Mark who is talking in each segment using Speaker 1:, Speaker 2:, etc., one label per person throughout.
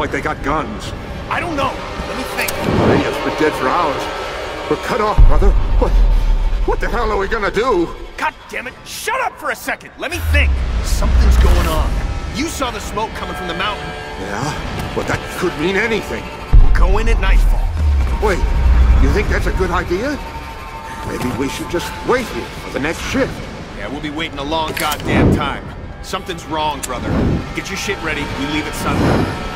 Speaker 1: like they got guns.
Speaker 2: I don't know. Let me think.
Speaker 1: Radio's been dead for hours. We're cut off, brother. What, what the hell are we gonna do?
Speaker 2: God damn it! Shut up for a second! Let me think! Something's going on. You saw the smoke coming from the mountain.
Speaker 1: Yeah? But that could mean anything.
Speaker 2: We'll go in at nightfall.
Speaker 1: Wait, you think that's a good idea? Maybe we should just wait here for the next shift.
Speaker 2: Yeah, we'll be waiting a long goddamn time. Something's wrong, brother. Get your shit ready. We leave at sundown.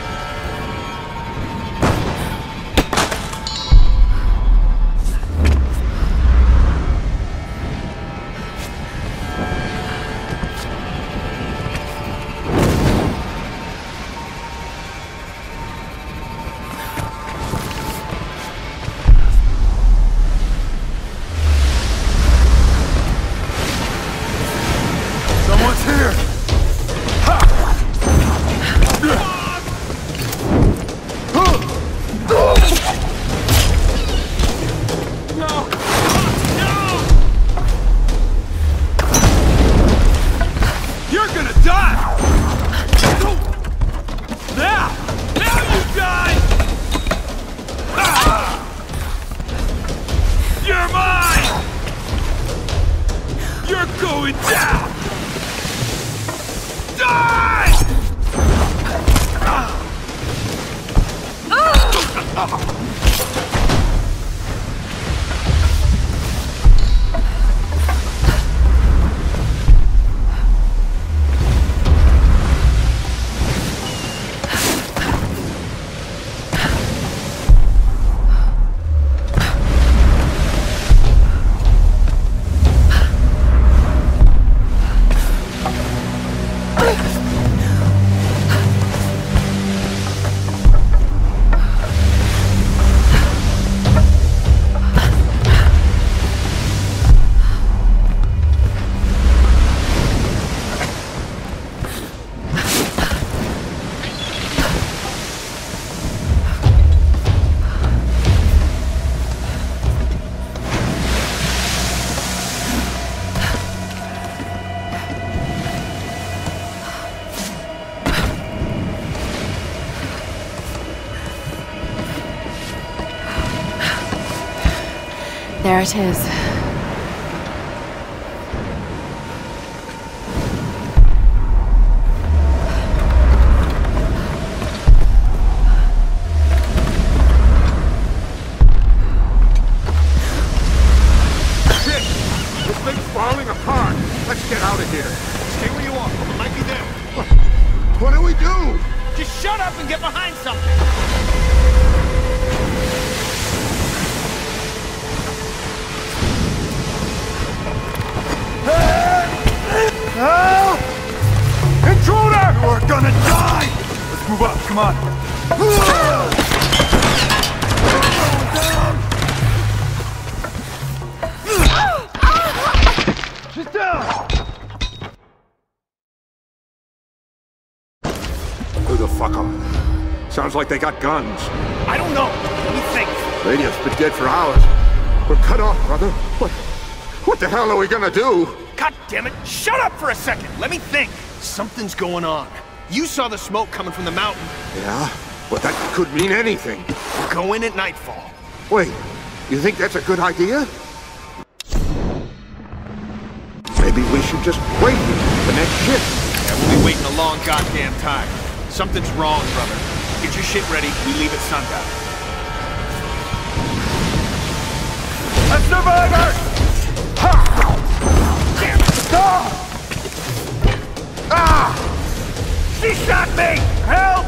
Speaker 3: It is.
Speaker 1: Sounds like they got guns.
Speaker 2: I don't know. Let me think.
Speaker 1: Radio's been dead for hours. We're cut off, brother. What, what the hell are we gonna do?
Speaker 2: God damn it! Shut up for a second! Let me think! Something's going on. You saw the smoke coming from the mountain.
Speaker 1: Yeah? But that could mean anything.
Speaker 2: We'll go in at nightfall.
Speaker 1: Wait, you think that's a good idea? Maybe we should just wait for the next ship.
Speaker 2: Yeah, we'll be waiting a long goddamn time. Something's wrong, brother. Get your shit ready. We leave at sundown.
Speaker 4: A survivor! Ha! Damn Ah! ah! She shot me! Help!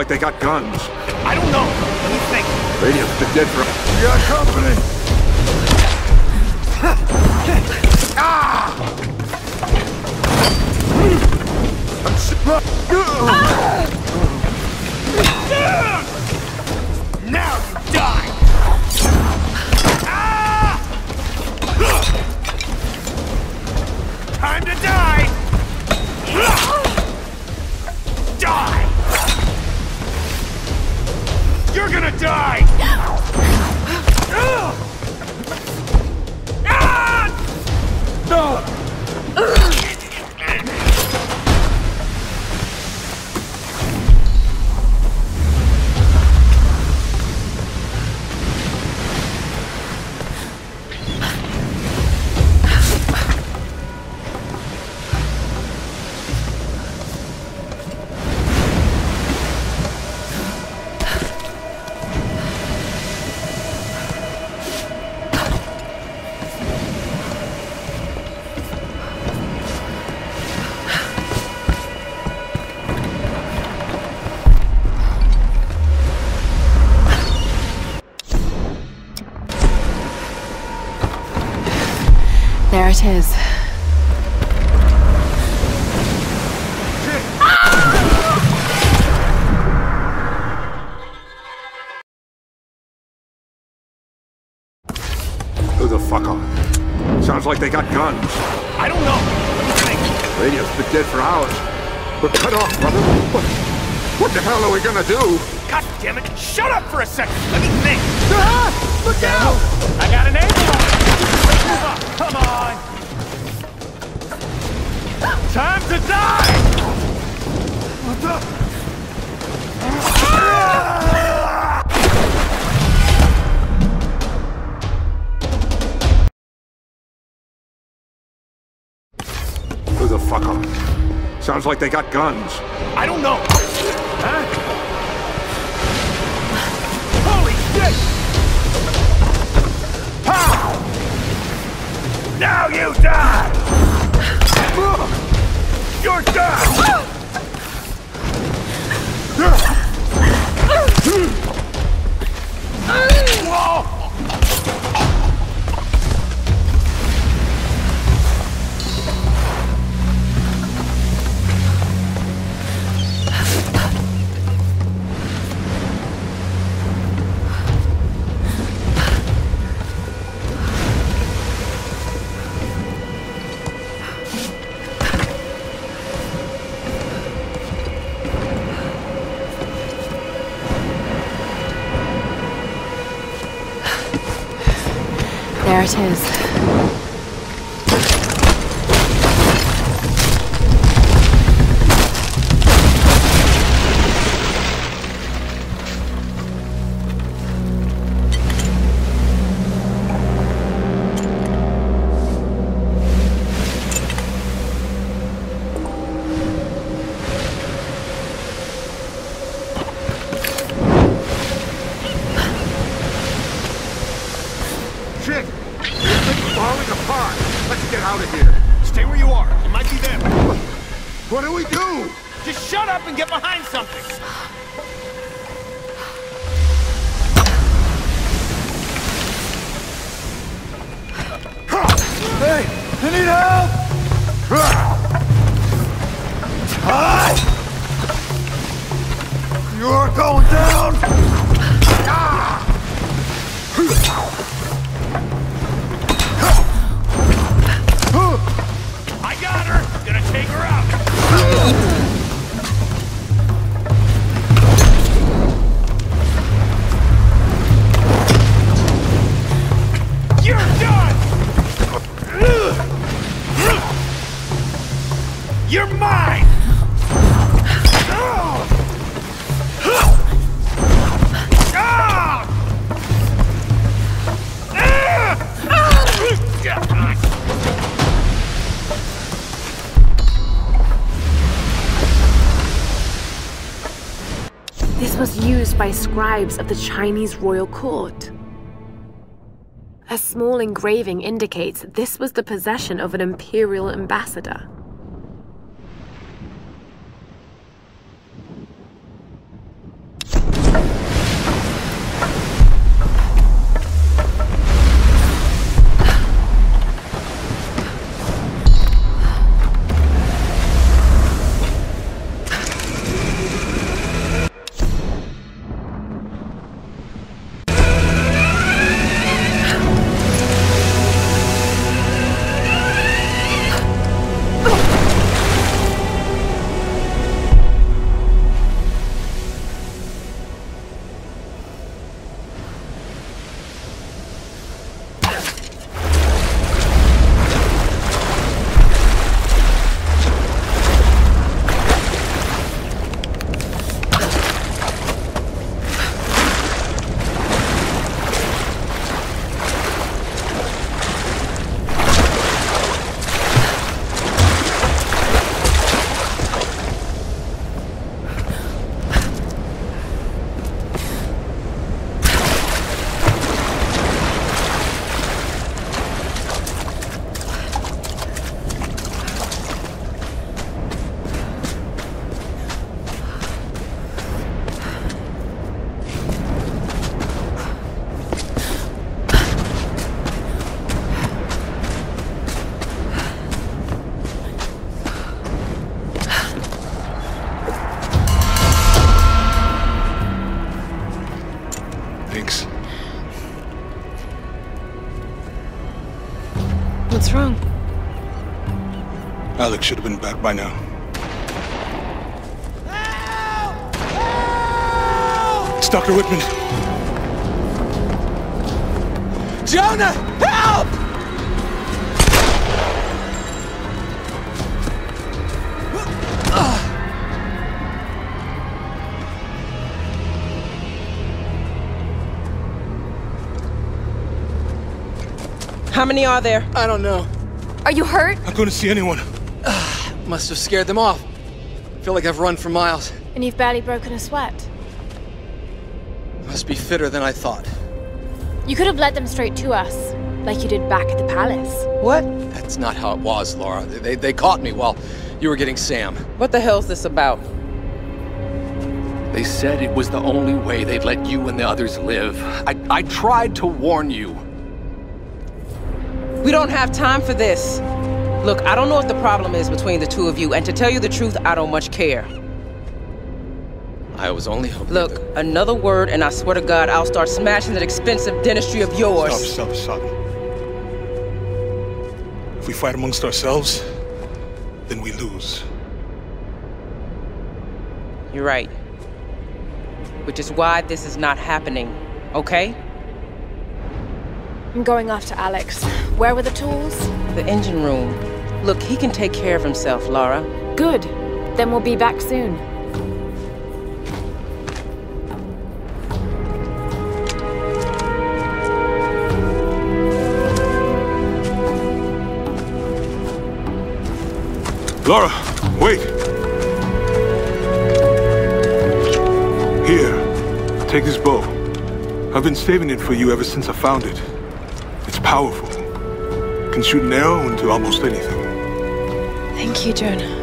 Speaker 1: Like they got guns.
Speaker 2: I don't know. Let me think.
Speaker 1: Radio's been dead for.
Speaker 3: It is.
Speaker 1: Who the fuck are? Sounds like they got guns.
Speaker 2: I don't know. Let me think.
Speaker 1: Radio's been dead for hours. We're cut off, brother. What, what the hell are we gonna do?
Speaker 2: God damn it! Shut up for a second. Let me think.
Speaker 1: Ah! Look out!
Speaker 2: I got an angle. Oh, come on. Time to die.
Speaker 4: What the?
Speaker 1: Who the fuck are? Sounds like they got guns.
Speaker 2: I don't know.
Speaker 3: There it is. Scribes of the Chinese royal court. A small engraving indicates this was the possession of an imperial ambassador.
Speaker 5: Alex should have been back by now. It's Dr. Whitman.
Speaker 6: Jonah, help! How many are there? I don't know.
Speaker 3: Are you hurt?
Speaker 5: I couldn't see anyone.
Speaker 6: Must have scared them off. I feel like I've run for miles.
Speaker 3: And you've barely broken a sweat.
Speaker 6: Must be fitter than I thought.
Speaker 3: You could have led them straight to us, like you did back at the palace.
Speaker 6: What? That's not how it was, Lara. They, they, they caught me while you were getting Sam.
Speaker 7: What the hell's this about?
Speaker 8: They said it was the only way they'd let you and the others live. I, I tried to warn you.
Speaker 7: We don't have time for this. Look, I don't know what the problem is between the two of you, and to tell you the truth, I don't much care.
Speaker 6: I was only hoping.
Speaker 7: Look,
Speaker 6: that-
Speaker 7: another word, and I swear to God, I'll start smashing that expensive dentistry of yours.
Speaker 5: Stop, stop, stop. If we fight amongst ourselves, then we lose.
Speaker 7: You're right. Which is why this is not happening, okay?
Speaker 3: I'm going after Alex. Where were the tools?
Speaker 7: The engine room. Look, he can take care of himself, Lara.
Speaker 3: Good. Then we'll be back soon.
Speaker 5: Lara, wait! Here, take this bow. I've been saving it for you ever since I found it. It's powerful. Can shoot an arrow into almost anything.
Speaker 3: Thank you, Jonah.